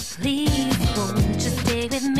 sleep. Won't you stay with me?